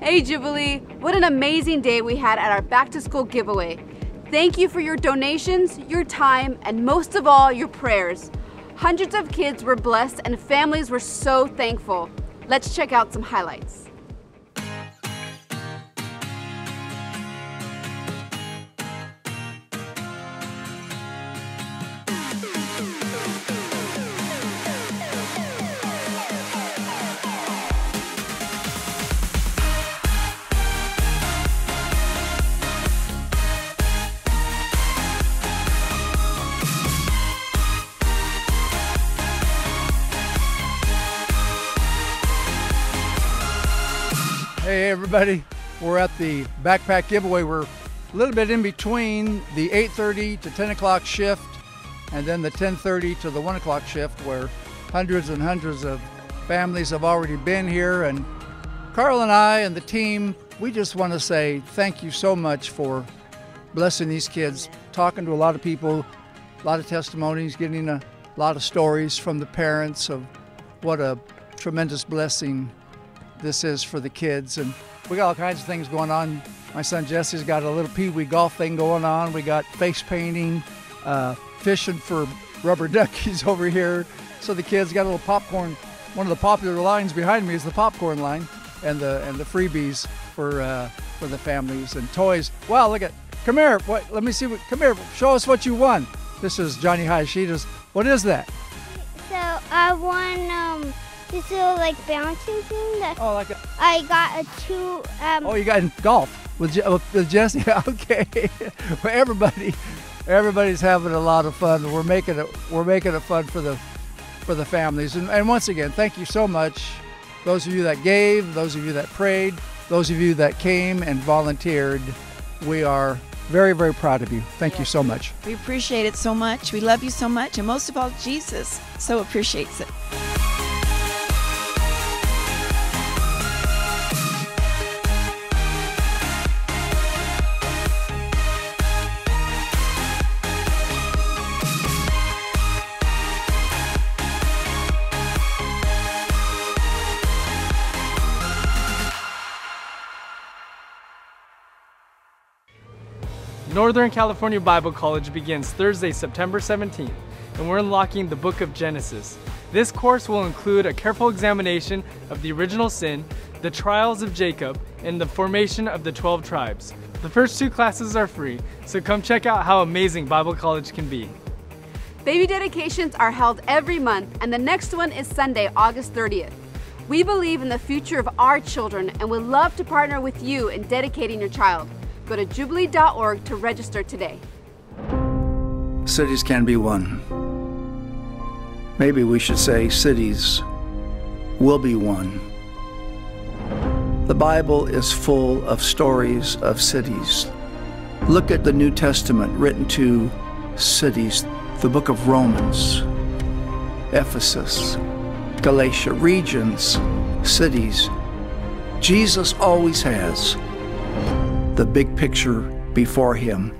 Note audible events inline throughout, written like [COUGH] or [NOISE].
Hey Jubilee, what an amazing day we had at our back to school giveaway. Thank you for your donations, your time, and most of all, your prayers. Hundreds of kids were blessed and families were so thankful. Let's check out some highlights. Hey everybody, we're at the backpack giveaway. We're a little bit in between the 8.30 to 10 o'clock shift and then the 10.30 to the 1 o'clock shift where hundreds and hundreds of families have already been here. And Carl and I and the team, we just want to say thank you so much for blessing these kids, talking to a lot of people, a lot of testimonies, getting a lot of stories from the parents of what a tremendous blessing this is for the kids. And we got all kinds of things going on. My son Jesse's got a little pee wee golf thing going on. We got face painting, uh, fishing for rubber [LAUGHS] duckies over here. So the kids got a little popcorn. One of the popular lines behind me is the popcorn line, and the and the freebies for uh, for the families and toys. Wow, look at come here. What? Let me see. What, come here. Show us what you won. This is Johnny Hayashida's. What is that? So I won this little like bouncing thing that Oh, like a, I got a two. Um, Oh, you got in golf with, Je- with Jesse. [LAUGHS] Okay, well, everybody, everybody's having a lot of fun. We're making it. We're making it fun for the for the families. And, and once again, thank you so much. Those of you that gave, those of you that prayed, those of you that came and volunteered. We are very, very proud of you. Thank you so much. We appreciate it so much. We love you so much. And most of all, Jesus so appreciates it. Northern California Bible College begins Thursday, September 17th, and we're unlocking the book of Genesis. This course will include a careful examination of the original sin, the trials of Jacob, and the formation of the 12 tribes. The first two classes are free, so come check out how amazing Bible College can be. Baby dedications are held every month, and the next one is Sunday, August 30th. We believe in the future of our children and would love to partner with you in dedicating your child. Go to jubilee.org to register today. Cities can be won. Maybe we should say cities will be won. The Bible is full of stories of cities. Look at the New Testament written to cities, the book of Romans, Ephesus, Galatia, regions, cities. Jesus always has the big picture before him.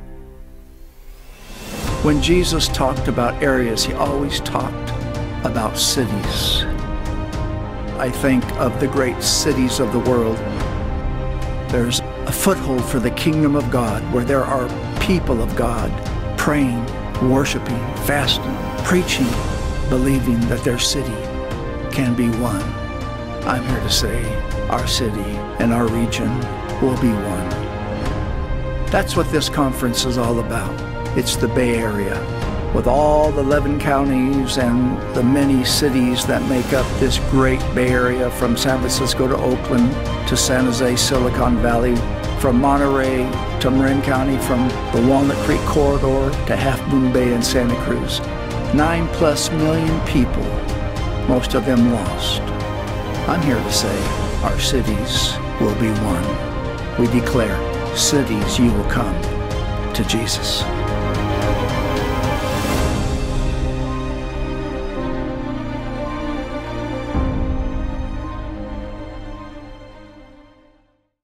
When Jesus talked about areas, he always talked about cities. I think of the great cities of the world. There's a foothold for the kingdom of God where there are people of God praying, worshiping, fasting, preaching, believing that their city can be won. I'm here to say our city and our region will be won. That's what this conference is all about. It's the Bay Area, with all the 11 counties and the many cities that make up this great Bay Area from San Francisco to Oakland to San Jose, Silicon Valley, from Monterey to Marin County, from the Walnut Creek corridor to Half Moon Bay and Santa Cruz. Nine plus million people, most of them lost. I'm here to say our cities will be won. We declare cities you will come to Jesus.